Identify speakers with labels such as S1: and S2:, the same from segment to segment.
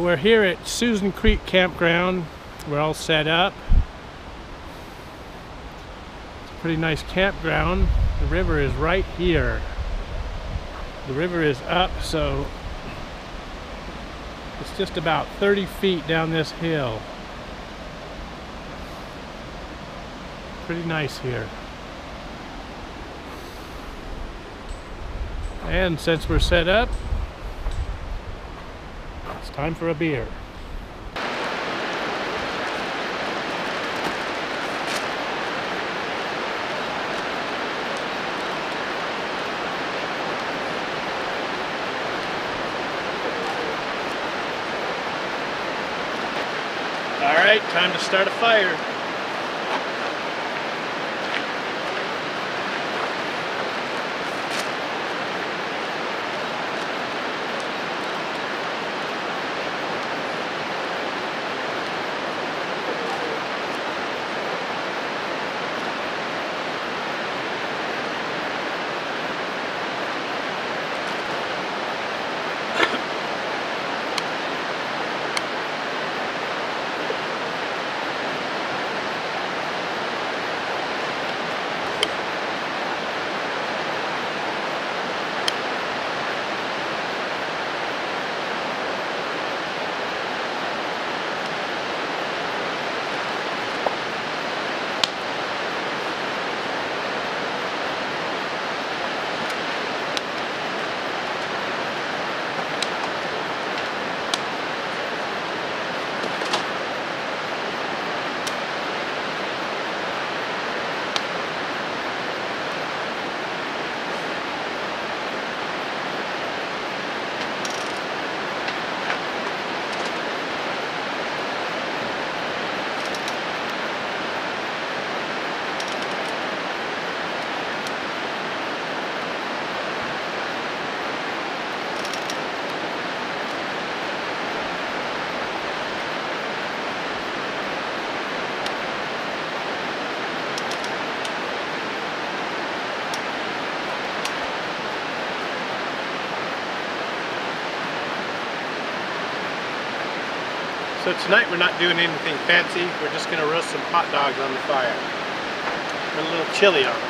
S1: So we're here at Susan Creek Campground. We're all set up. It's a pretty nice campground. The river is right here. The river is up, so it's just about 30 feet down this hill. Pretty nice here. And since we're set up, time for a beer. All right, time to start a fire. So tonight we're not doing anything fancy. We're just gonna roast some hot dogs on the fire. Put a little chili on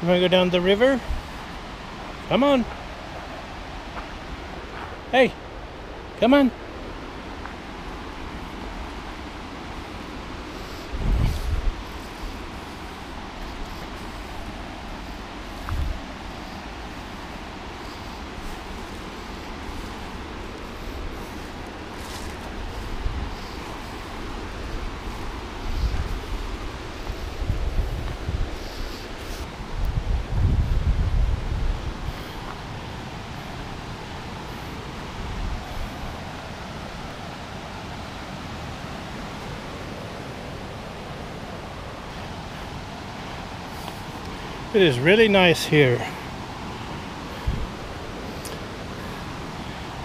S1: You wanna go down the river? Come on. Hey, come on. It is really nice here.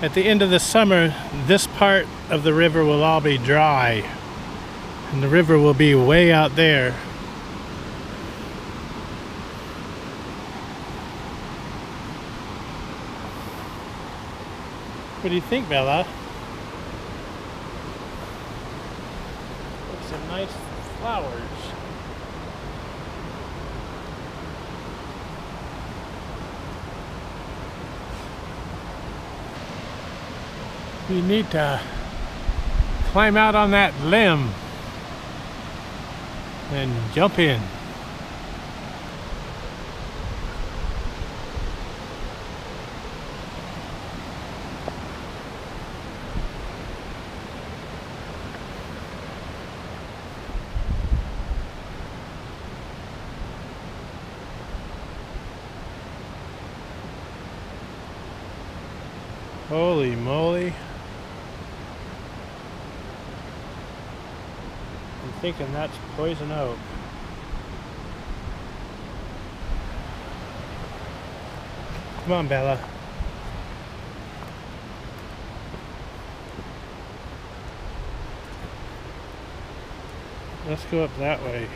S1: At the end of the summer, this part of the river will all be dry. And the river will be way out there. What do you think, Bella? Look, some nice flowers. You need to climb out on that limb and jump in. Holy moly. Thinking that's poison oak. Come on, Bella. Let's go up that way.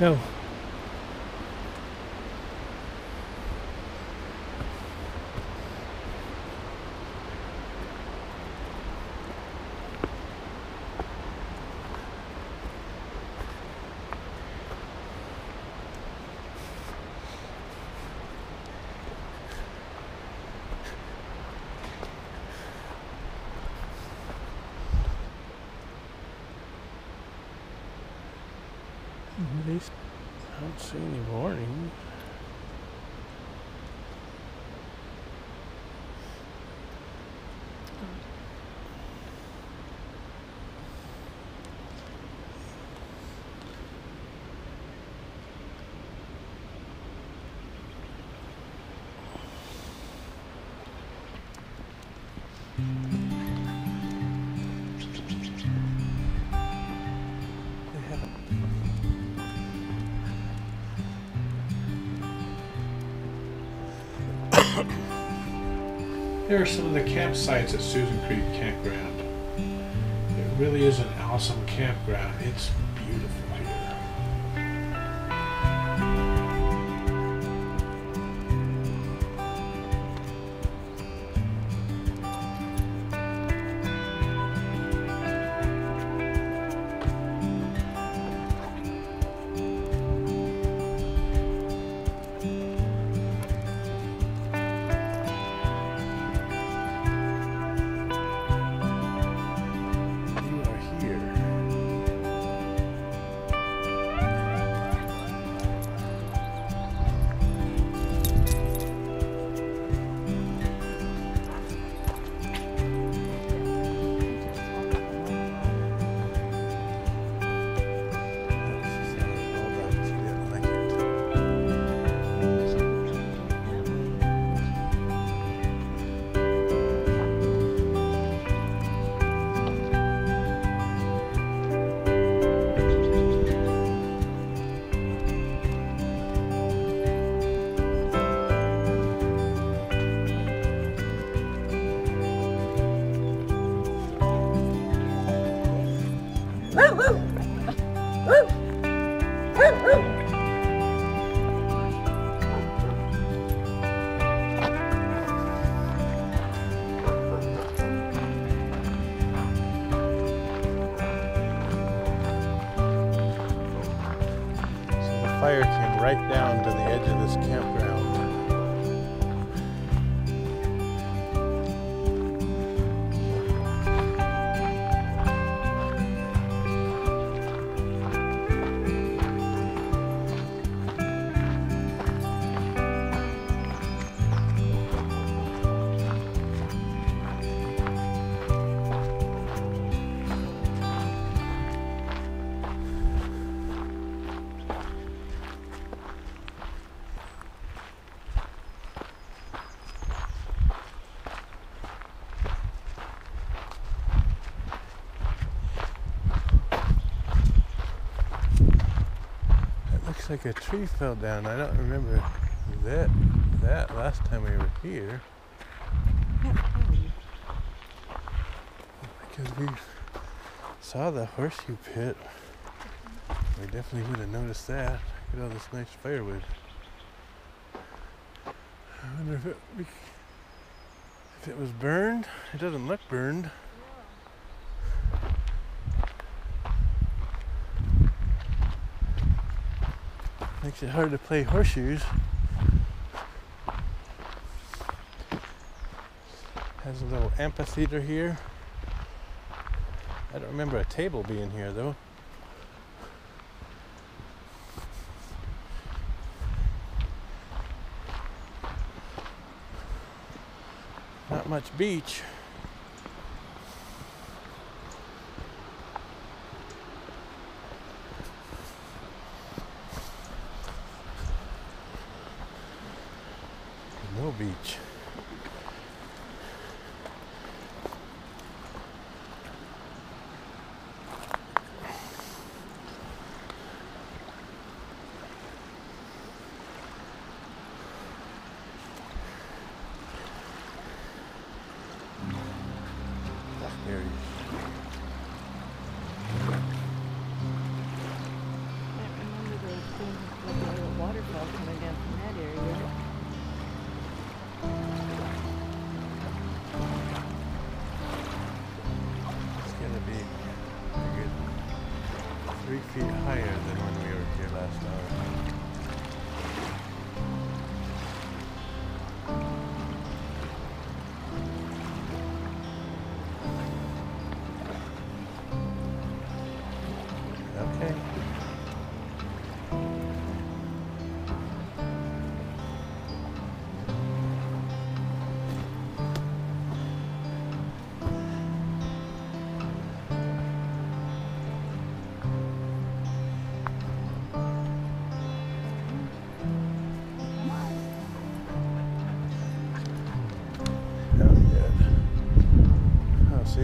S1: Go. At least I don't see any warning. Here are some of the campsites at Susan Creek Campground. It really is an awesome campground. It's beautiful
S2: fire came right down to the edge of this campground. Like a tree fell down. I don't remember that that last time we were here. Because we saw the horseshoe pit. We definitely would have noticed that. Look at all this nice firewood. I wonder if it, if it was burned. It doesn't look burned. Makes it hard to play horseshoes. Has a little amphitheater here. I don't remember a table being here though. Not much beach. No beach.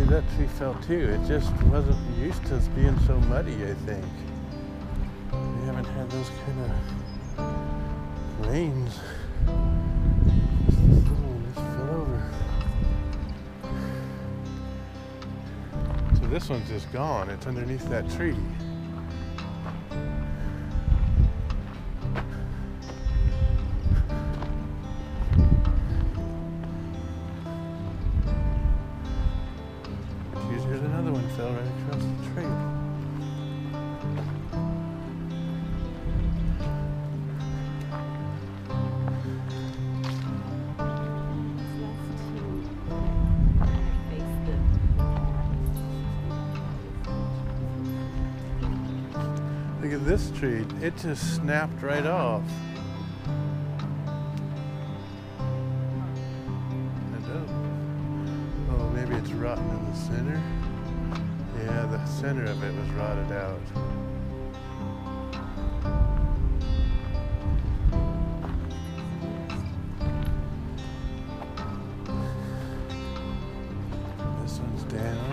S2: That tree fell too. It just wasn't used to being so muddy, I think. We haven't had those kind of rains. So this one's just gone. It's underneath that tree. This tree. It just snapped right off. Oh, maybe it's rotten in the center. Yeah, the center of it was rotted out. This one's down.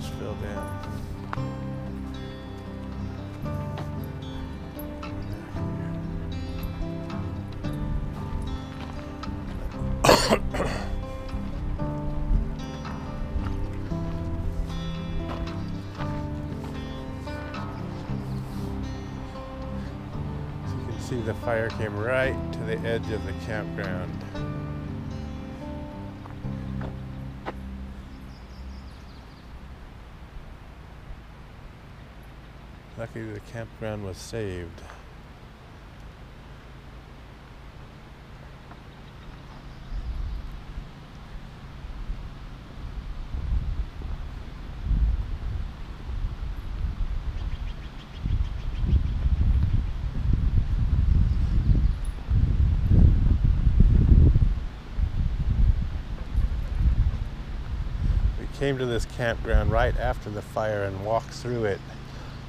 S2: Trees fell down. see the fire came right to the edge of the campground. The campground was saved. We came to this campground right after the fire and walked through it.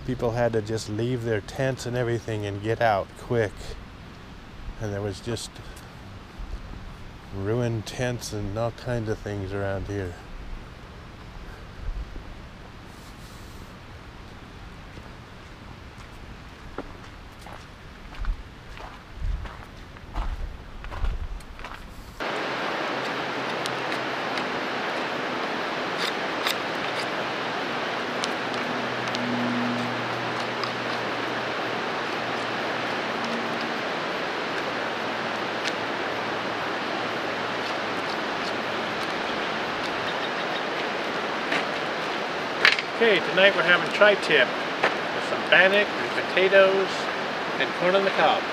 S2: People had to just leave their tents and everything and get out quick. And there was just ruined tents and all kinds of things around here.
S1: Okay, tonight we're having tri-tip with some bannock and potatoes and corn on the cob.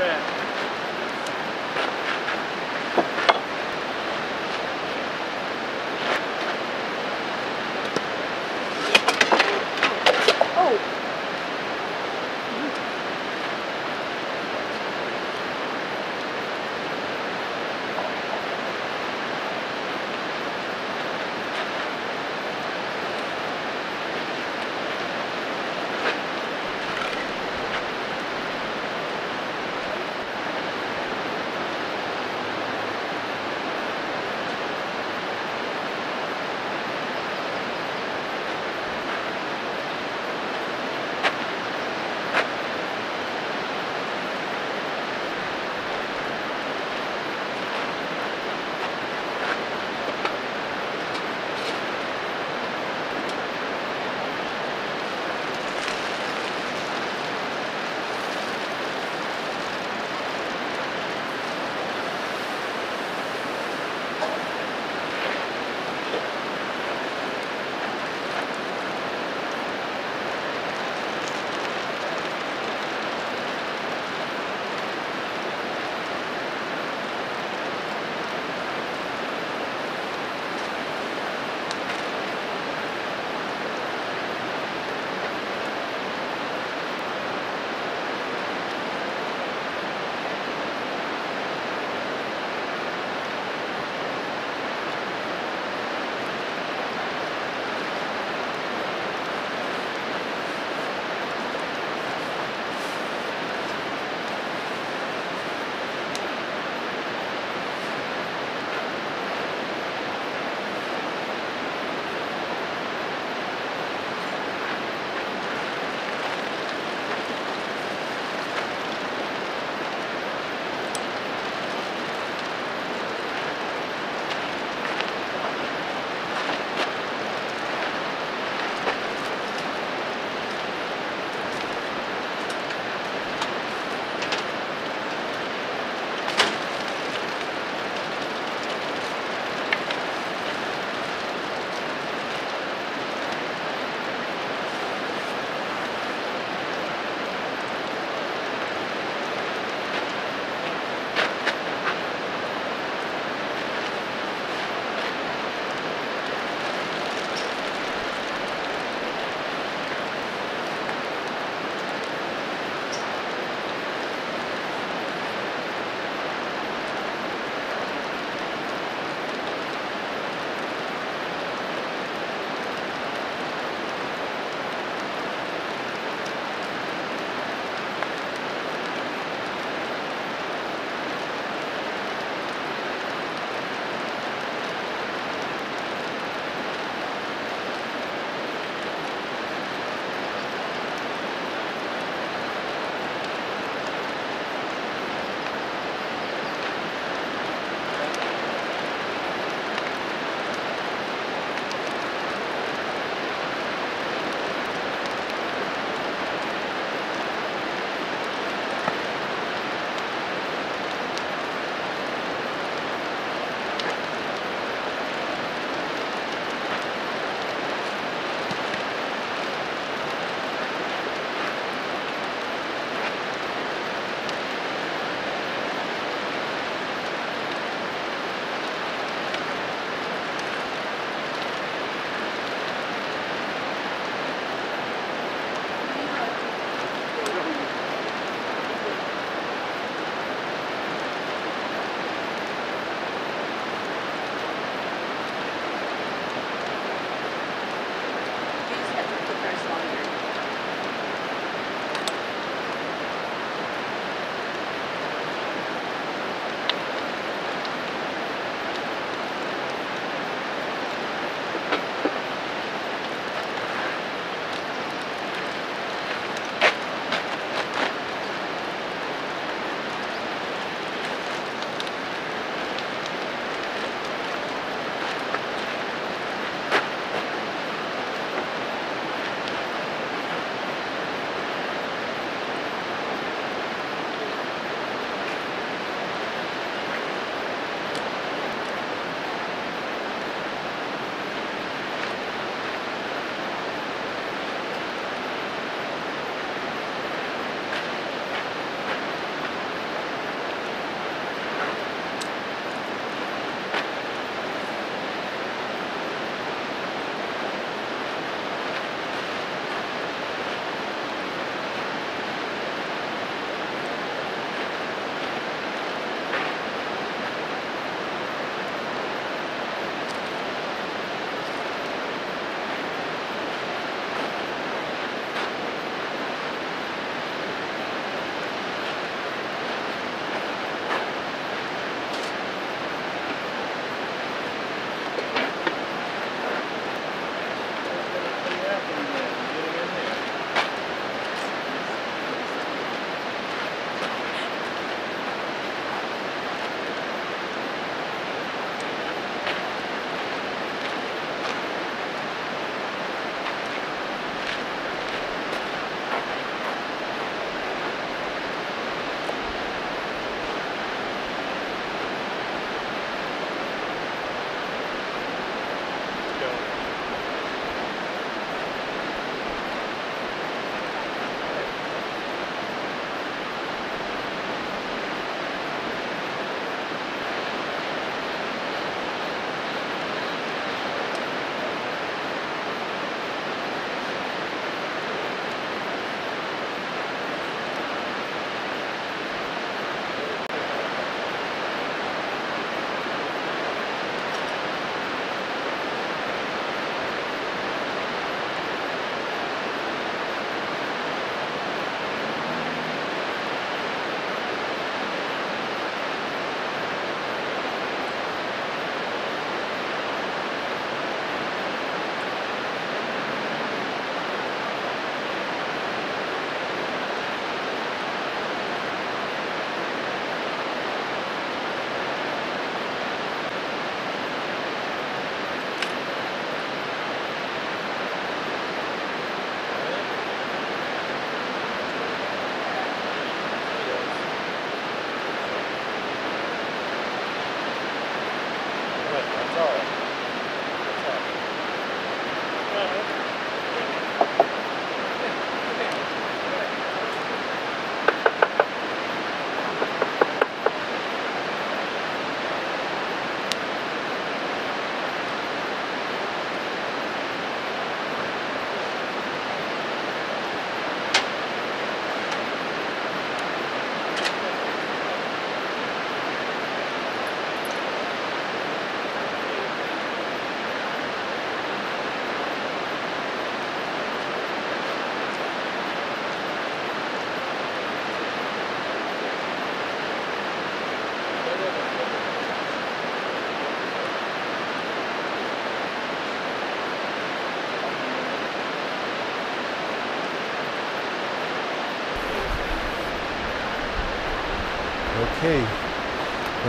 S1: Strap.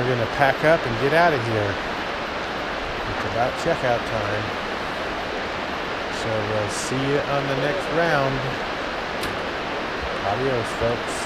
S2: We're gonna pack up and get out of here. It's about checkout time. So we'll see you on the next round. Adios, folks.